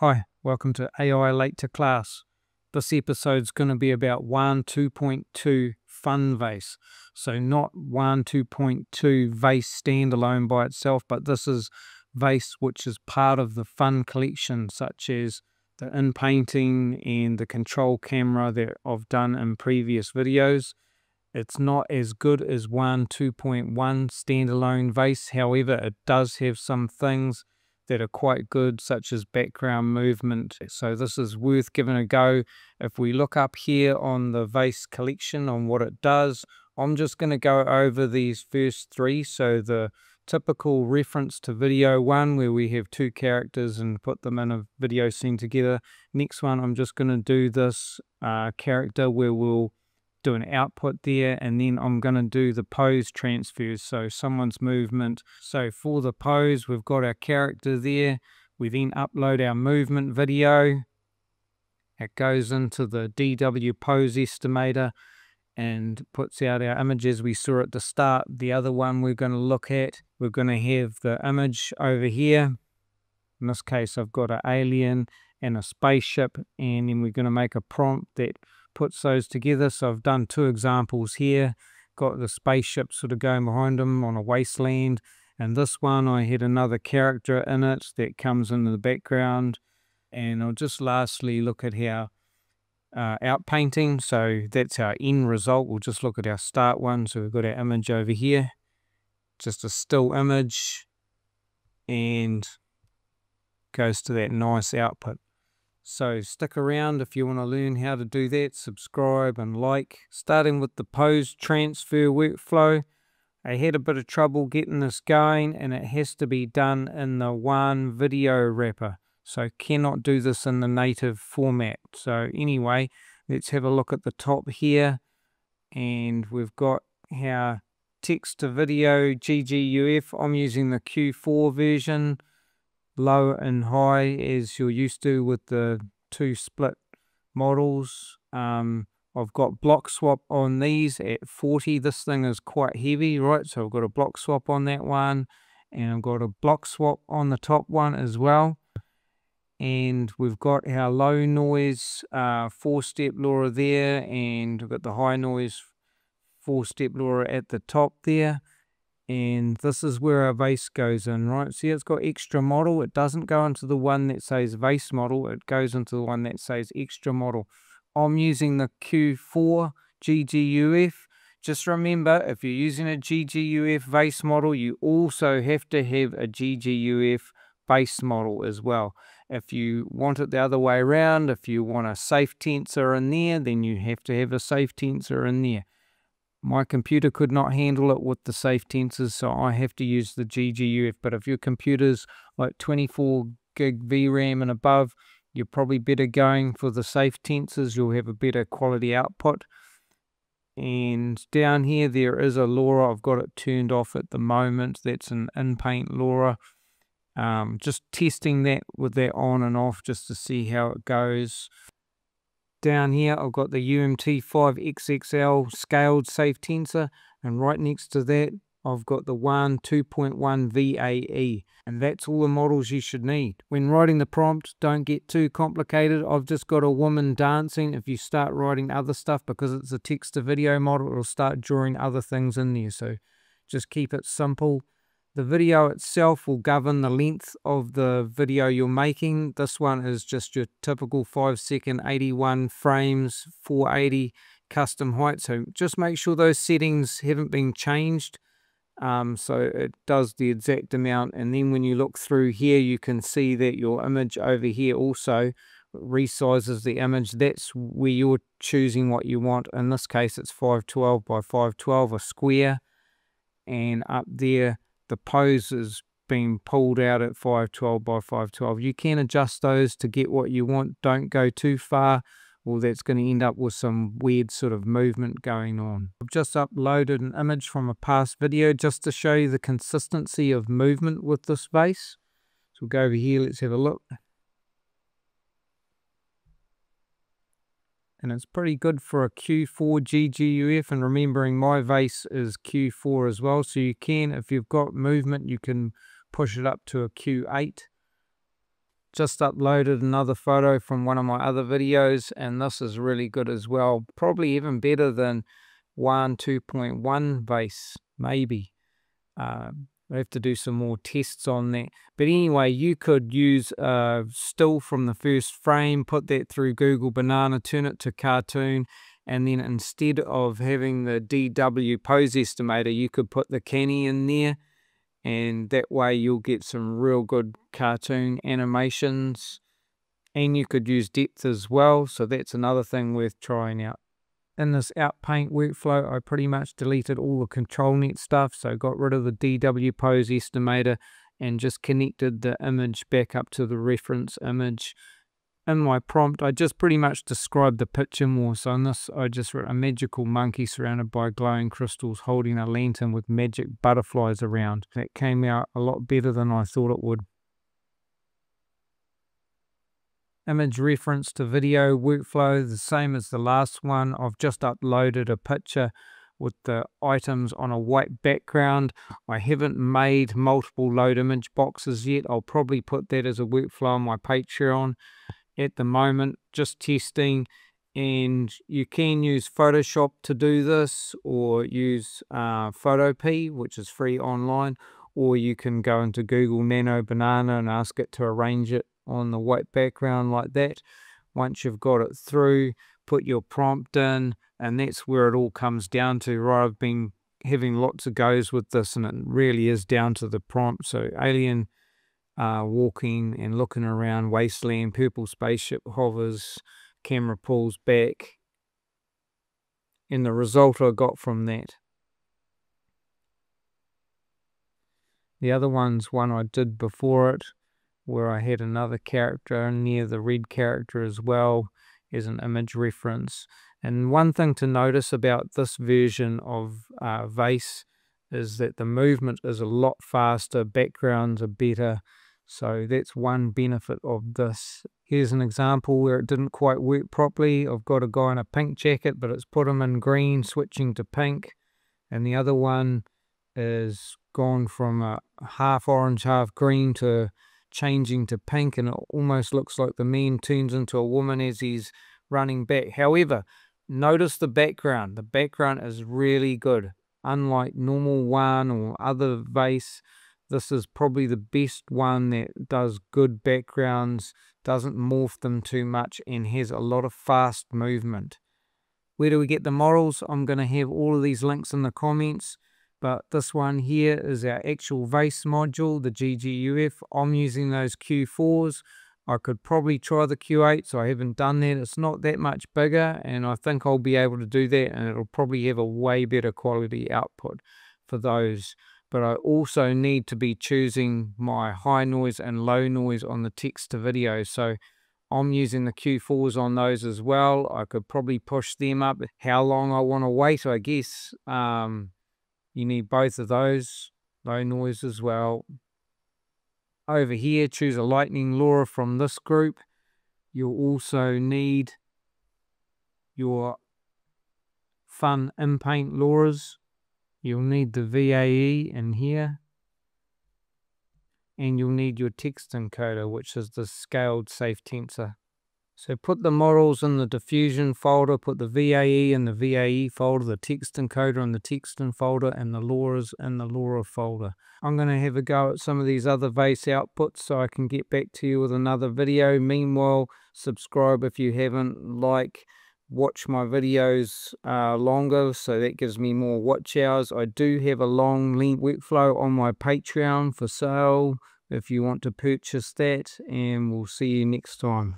Hi, welcome to AI Late to Class. This episode's going to be about WAN 2.2 Fun Vace. So, not WAN 2.2 Vace standalone by itself, but this is Vace which is part of the Fun collection, such as the in painting and the control camera that I've done in previous videos. It's not as good as WAN 2.1 standalone Vace, however, it does have some things that are quite good, such as background movement. So this is worth giving a go. If we look up here on the Vace collection on what it does, I'm just going to go over these first three. So the typical reference to video one, where we have two characters and put them in a video scene together. Next one, I'm just going to do this uh, character where we'll do an output there and then I'm going to do the pose transfers. So someone's movement so for the pose we've got our character there. We then upload our movement video. It goes into the DW pose estimator and puts out our images. We saw at the start the other one we're going to look at. We're going to have the image over here. In this case I've got an alien and a spaceship and then we're going to make a prompt that puts those together. So I've done two examples here. Got the spaceship sort of going behind them on a wasteland. And this one, I had another character in it that comes into the background. And I'll just lastly look at how uh, painting. So that's our end result. We'll just look at our start one. So we've got our image over here. Just a still image. And goes to that nice output. So stick around if you want to learn how to do that, subscribe and like. Starting with the pose transfer workflow, I had a bit of trouble getting this going and it has to be done in the Wan video wrapper. So cannot do this in the native format. So anyway, let's have a look at the top here. And we've got our text to video GGUF. I'm using the Q4 version low and high as you're used to with the two split models. Um, I've got block swap on these at 40. This thing is quite heavy, right? So I've got a block swap on that one and I've got a block swap on the top one as well. And we've got our low noise uh, four step LoRa there and we've got the high noise four step LoRa at the top there and this is where our Vace goes in, right? See, it's got extra model. It doesn't go into the one that says Vace model. It goes into the one that says extra model. I'm using the Q4 GGUF. Just remember, if you're using a GGUF Vace model, you also have to have a GGUF base model as well. If you want it the other way around, if you want a safe tensor in there, then you have to have a safe tensor in there. My computer could not handle it with the safe tensors, so I have to use the GGUF. But if your computer's like 24 gig VRAM and above, you're probably better going for the safe tensors. You'll have a better quality output. And down here, there is a LoRa. I've got it turned off at the moment. That's an in-paint LoRa. Um, just testing that with that on and off just to see how it goes. Down here I've got the UMT5XXL scaled safe tensor and right next to that I've got the WAN 2.1 VAE and that's all the models you should need. When writing the prompt don't get too complicated. I've just got a woman dancing. If you start writing other stuff because it's a text to video model it'll start drawing other things in there so just keep it simple. The video itself will govern the length of the video you're making. This one is just your typical 5 second 81 frames 480 custom height. So just make sure those settings haven't been changed. Um, so it does the exact amount and then when you look through here you can see that your image over here also resizes the image that's where you're choosing what you want in this case it's 512 by 512 a square and up there the pose is being pulled out at 512 by 512. You can adjust those to get what you want. Don't go too far or that's going to end up with some weird sort of movement going on. I've just uploaded an image from a past video just to show you the consistency of movement with this Vace. So we'll go over here, let's have a look. And it's pretty good for a Q4 GGUF and remembering my Vace is Q4 as well so you can if you've got movement you can push it up to a Q8 just uploaded another photo from one of my other videos and this is really good as well probably even better than WAN 2.1 Vace maybe. Uh, I have to do some more tests on that. But anyway, you could use a still from the first frame, put that through Google Banana, turn it to cartoon, and then instead of having the DW pose estimator, you could put the canny in there, and that way you'll get some real good cartoon animations. And you could use depth as well, so that's another thing worth trying out in this outpaint workflow, I pretty much deleted all the ControlNet stuff. So got rid of the DW pose estimator and just connected the image back up to the reference image. In my prompt, I just pretty much described the picture more. So in this, I just wrote a magical monkey surrounded by glowing crystals holding a lantern with magic butterflies around. That came out a lot better than I thought it would. Image reference to video workflow, the same as the last one. I've just uploaded a picture with the items on a white background. I haven't made multiple load image boxes yet. I'll probably put that as a workflow on my Patreon at the moment, just testing. And you can use Photoshop to do this or use uh, Photopea, which is free online, or you can go into Google Nano Banana and ask it to arrange it on the white background like that. Once you've got it through, put your prompt in, and that's where it all comes down to. Right, I've been having lots of goes with this, and it really is down to the prompt. So, alien uh, walking and looking around, wasteland, purple spaceship hovers, camera pulls back, and the result I got from that. The other one's one I did before it, where I had another character near the red character as well as an image reference. And one thing to notice about this version of uh, Vace is that the movement is a lot faster, backgrounds are better. So that's one benefit of this. Here's an example where it didn't quite work properly. I've got a guy in a pink jacket, but it's put him in green, switching to pink. And the other one is gone from a half orange, half green to changing to pink and it almost looks like the man turns into a woman as he's running back. However, notice the background. The background is really good. Unlike normal Wan or other Vace, this is probably the best one that does good backgrounds, doesn't morph them too much, and has a lot of fast movement. Where do we get the models? I'm going to have all of these links in the comments but this one here is our actual Vace module, the GGUF. I'm using those Q4s. I could probably try the Q8, so I haven't done that. It's not that much bigger, and I think I'll be able to do that, and it'll probably have a way better quality output for those. But I also need to be choosing my high noise and low noise on the text to video. So I'm using the Q4s on those as well. I could probably push them up. How long I want to wait, I guess. Um, you need both of those, low noise as well. Over here, choose a lightning LoRa from this group. You'll also need your fun in-paint LoRas. You'll need the VAE in here. And you'll need your text encoder, which is the scaled safe tensor. So put the models in the diffusion folder, put the VAE in the VAE folder, the text encoder in the text and folder, and the LoRa's in the LoRa folder. I'm going to have a go at some of these other Vace outputs so I can get back to you with another video. Meanwhile, subscribe if you haven't, like, watch my videos uh, longer so that gives me more watch hours. I do have a long length workflow on my Patreon for sale if you want to purchase that and we'll see you next time.